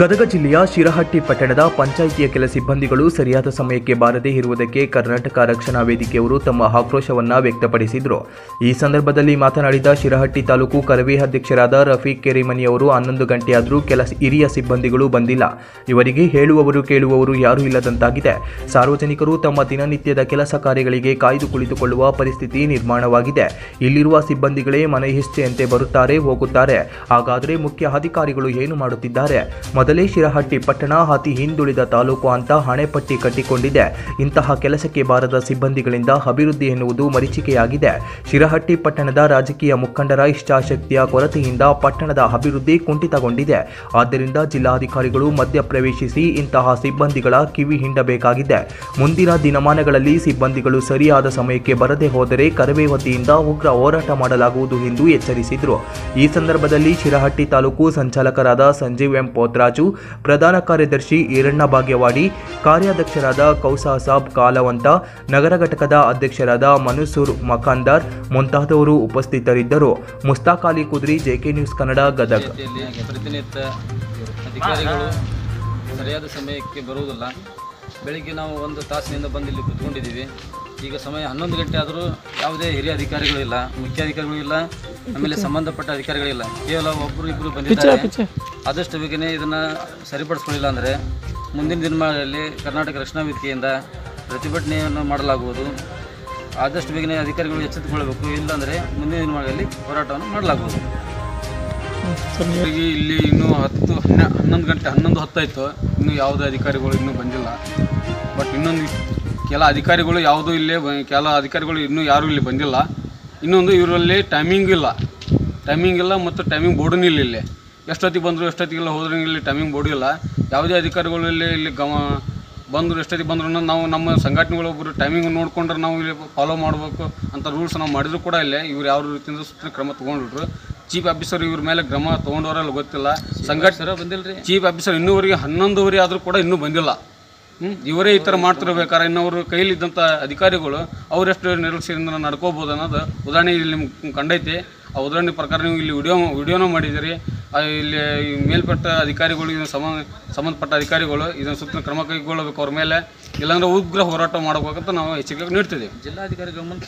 ಗದಗ ಜಿಲ್ಲೆಯ ಶಿರಹಟ್ಟಿ ಪಟ್ಟಣದ ಪಂಚಾಯಿತಿಯ ಕೆಲ ಸಿಬ್ಬಂದಿಗಳು ಸರಿಯಾದ ಸಮಯಕ್ಕೆ ಬಾರದೇ ಇರುವುದಕ್ಕೆ ಕರ್ನಾಟಕ ರಕ್ಷಣಾ ವೇದಿಕೆಯವರು ತಮ್ಮ ಆಕ್ರೋಶವನ್ನು ವ್ಯಕ್ತಪಡಿಸಿದರು. ಈ ಸಂದರ್ಭದಲ್ಲಿ ಮಾತನಾಡಿದ ಶಿರಹಟ್ಟಿ ತಾಲೂಕು ಕರವೇ ಅಧ್ಯಕ್ಷರಾದ ರಫೀಕ್ ಕೆರಿಮನಿಯವರು ಹನ್ನೊಂದು ಗಂಟೆಯಾದರೂ ಕೆಲ ಹಿರಿಯ ಸಿಬ್ಬಂದಿಗಳು ಬಂದಿಲ್ಲ. ಇವರಿಗೆ ಹೇಳುವವರು ಕೇಳುವವರು ಯಾರೂ ಇಲ್ಲದಂತಾಗಿದೆ. ಸಾರ್ವಜನಿಕರು ತಮ್ಮ ದಿನನಿತ್ಯದ ಕೆಲಸ ಕಾರ್ಯಗಳಿಗೆ ಕಾಯ್ದು ಕುಳಿತುಕೊಳ್ಳುವ ಪರಿಸ್ಥಿತಿ ನಿರ್ಮಾಣವಾಗಿದೆ. ಇಲ್ಲಿರುವ ಸಿಬ್ಬಂದಿಗಳೇ ಮನೆಹಿಷ್ಟೆಯಂತೆ ಬರುತ್ತಾರೆ, ಹೋಗುತ್ತಾರೆ. ಹಾಗಾದರೆ ಮುಖ್ಯ ಅಧಿಕಾರಿಗಳು ಏನು ಮಾಡುತ್ತಿದ್ದಾರೆ? ಮೊದಲೇ ಶಿರಹಟ್ಟಿ ಪಟ್ಟಣ ಅತಿ ಹಿಂದುಳಿದ ತಾಲೂಕು ಅಂತ ಹಣೆಪಟ್ಟಿ ಕಟ್ಟಿಕೊಂಡಿದೆ. ಇಂತಹ ಕೆಲಸಕ್ಕೆ ಬಾರದ ಸಿಬ್ಬಂದಿಗಳಿಂದ ಅಭಿವೃದ್ಧಿ ಎನ್ನುವುದು ಮರೀಚಿಕೆಯಾಗಿದೆ. ಶಿರಹಟ್ಟಿ ಪಟ್ಟಣದ ರಾಜಕೀಯ ಮುಖಂಡರ ಇಚ್ಛಾಶಕ್ತಿಯ ಕೊರತೆಯಿಂದ ಪಟ್ಟಣದ ಅಭಿವೃದ್ಧಿ ಕುಂಠಿತಗೊಂಡಿದೆ. ಆದ್ದರಿಂದ ಜಿಲ್ಲಾಧಿಕಾರಿಗಳು ಮಧ್ಯಪ್ರವೇಶಿಸಿ ಇಂತಹ ಸಿಬ್ಬಂದಿಗಳ ಕಿವಿ ಹಿಂಡಬೇಕಾಗಿದೆ. ಮುಂದಿನ ದಿನಮಾನಗಳಲ್ಲಿ ಸಿಬ್ಬಂದಿಗಳು ಸರಿಯಾದ ಸಮಯಕ್ಕೆ ಬರದೇ ಹೋದರೆ ಕರವೇ ವತಿಯಿಂದ ಉಗ್ರ ಹೋರಾಟ ಮಾಡಲಾಗುವುದು ಎಂದು ಎಚ್ಚರಿಸಿದರು. ಈ ಸಂದರ್ಭದಲ್ಲಿ ಶಿರಹಟ್ಟಿ ತಾಲೂಕು ಸಂಚಾಲಕರಾದ ಸಂಜೀವ್ ಎಂ. ಪೋತ್ರಾಜು ಪ್ರಧಾನ ಕಾರ್ಯದರ್ಶಿ ಈರಣ್ಣ ಭಾಗ್ಯವಾಡಿ, ಕಾರ್ಯಾಧ್ಯಕ್ಷರಾದ ಕೌಸಾಸಾಬ್ ಕಾಲವಂತ, ನಗರ ಘಟಕದ ಅಧ್ಯಕ್ಷರಾದ ಮನುಸೂರ್ ಮಖಾಂದಾರ್ ಮುಂತಾದವರು ಉಪಸ್ಥಿತರಿದ್ದರು. ಮುಸ್ತಾಕ್ ಅಲಿ ಕುದ್ರಿ, ಜೆಕೆ ನ್ಯೂಸ್ ಕನ್ನಡ, ಗದಗ. ಪ್ರತಿನಿತ್ಯ ಅಧಿಕಾರಿಗಳು ಸರಿಯಾದ ಸಮಯಕ್ಕೆ ಬರುವುದಿಲ್ಲ. ಬೆಳಿಗ್ಗೆ ನಾವು ಒಂದು ತಾಸಿನಿಂದ ಬಂದು ಇಲ್ಲಿ ಕುತ್ಕೊಂಡಿದ್ದೀವಿ. ಈಗ ಸಮಯ ಹನ್ನೊಂದು ಗಂಟೆ ಆದರೂ ಯಾವುದೇ ಹಿರಿಯ ಅಧಿಕಾರಿಗಳಿಲ್ಲ ಮುಖ್ಯ ಅಧಿಕಾರಿಗಳು ಇಲ್ಲ. ಆಮೇಲೆ ಸಂಬಂಧಪಟ್ಟ ಅಧಿಕಾರಿಗಳಿಲ್ಲ. ಕೇವಲ ಒಬ್ಬರು ಇಬ್ಬರು ಬಂದಿದ್ದಾರೆ. ಆದಷ್ಟು ಬೇಗನೆ ಇದನ್ನು ಸರಿಪಡಿಸ್ಕೊಳ್ಳಿಲ್ಲ ಅಂದರೆ ಮುಂದಿನ ದಿನಮಾನಗಳಲ್ಲಿ ಕರ್ನಾಟಕ ರಕ್ಷಣಾ ವೇದಿಕೆಯಿಂದ ಪ್ರತಿಭಟನೆಯನ್ನು ಮಾಡಲಾಗುವುದು. ಆದಷ್ಟು ಬೇಗನೆ ಅಧಿಕಾರಿಗಳು ಎಚ್ಚೆತ್ತುಕೊಳ್ಳಬೇಕು ಇಲ್ಲಾಂದರೆ ಮುಂದಿನ ದಿನಮಾನಗಳಲ್ಲಿ ಹೋರಾಟವನ್ನು ಮಾಡಲಾಗುವುದು. ಇಲ್ಲಿ ಇನ್ನೂ ಹತ್ತು ಹನ್ನೆ ಹನ್ನೊಂದು ಗಂಟೆ ಹನ್ನೊಂದು ಹತ್ತಾಯಿತು. ಇನ್ನೂ ಯಾವುದೇ ಅಧಿಕಾರಿಗಳು ಇನ್ನೂ ಬಂದಿಲ್ಲ. ಬಟ್ ಇನ್ನೊಂದು ಕೆಲ ಅಧಿಕಾರಿಗಳು ಯಾವುದೂ ಇಲ್ಲೇ ಕೆಲ ಅಧಿಕಾರಿಗಳು ಇನ್ನೂ ಯಾರೂ ಇಲ್ಲಿ ಬಂದಿಲ್ಲ. ಇನ್ನೊಂದು ಇವರಲ್ಲಿ ಟೈಮಿಂಗ್ ಇಲ್ಲ. ಟೈಮಿಂಗ್ ಇಲ್ಲ ಮತ್ತು ಟೈಮಿಂಗ್ ಬೋರ್ಡೂ ಇಲ್ಲ ಇಲ್ಲಿ. ಎಷ್ಟೊತ್ತಿಗೆ ಬಂದರು ಎಷ್ಟೊತ್ತಿಗೆಲ್ಲ ಹೋದ್ರೂ ಇಲ್ಲಿ ಟೈಮಿಂಗ್ ಬೋರ್ಡ್ ಇಲ್ಲ. ಯಾವುದೇ ಅಧಿಕಾರಿಗಳು ಇಲ್ಲಿ ಇಲ್ಲಿ ಗಮ ಬಂದರು ಎಷ್ಟೊತ್ತಿಗೆ ಬಂದ್ರು ನಾವು ನಮ್ಮ ಸಂಘಟನೆಗಳು ಒಬ್ಬರು ಟೈಮಿಂಗ್ ನೋಡ್ಕೊಂಡ್ರೆ ನಾವು ಇಲ್ಲಿ ಫಾಲೋ ಮಾಡಬೇಕು ಅಂತ ರೂಲ್ಸ್ ನಾವು ಮಾಡಿದ್ರು ಕೂಡ ಇಲ್ಲೇ. ಇವ್ರು ಯಾವ ರೀತಿಯಿಂದ ಸುತ್ತ ಕ್ರಮ ತೊಗೊಂಡ್ರು ಚೀಫ್ ಆಫೀಸರ್ ಇವ್ರ ಮೇಲೆ ಕ್ರಮ ತೊಗೊಂಡವರಲ್ಲ ಗೊತ್ತಿಲ್ಲ. ಸಂಘಟನೆ ರೀ ಚೀಫ್ ಆಫೀಸರ್ ಇನ್ನೂವರೆಗೆ ಹನ್ನೊಂದುವರೆ ಆದರೂ ಕೂಡ ಇನ್ನೂ ಬಂದಿಲ್ಲ? ಇವರೇ ಈ ಥರ ಮಾಡ್ತಿರ್ಬೇಕಾದ್ರೆ ಇನ್ನವರು ಕೈಲಿದ್ದಂಥ ಅಧಿಕಾರಿಗಳು ಅವರೆಷ್ಟು ನಿರ್ಲಕ್ಷ್ಯದಿಂದ ನಡ್ಕೋಬೋದು ಅನ್ನೋದು ಉದಾಹರಣೆ ಇಲ್ಲಿ ನಿಮ್ಗೆ ಕಂಡೈತಿ. ಆ ಉದಾಹರಣೆ ಪ್ರಕಾರ ನೀವು ಇಲ್ಲಿ ವಿಡಿಯೋ ವಿಡಿಯೋನೂ ಮಾಡಿದ್ದೀರಿ ಇಲ್ಲಿ ಮೇಲ್ಪಟ್ಟ ಅಧಿಕಾರಿಗಳು, ಇದನ್ನು ಸಂಬಂಧ ಸಂಬಂಧಪಟ್ಟ ಅಧಿಕಾರಿಗಳು, ಇದನ್ನು ಸುತ್ತಿನ ಕ್ರಮ ಕೈಗೊಳ್ಳಬೇಕು ಅವ್ರ ಮೇಲೆ. ಇಲ್ಲಾಂದ್ರೆ ಉಗ್ರ ಹೋರಾಟ ಮಾಡಬೇಕಂತ ನಾವು ಎಚ್ಚರಿಕೆ ನೀಡ್ತಿದ್ದೀವಿ ಜಿಲ್ಲಾಧಿಕಾರಿಗಳ ಮುಂದೆ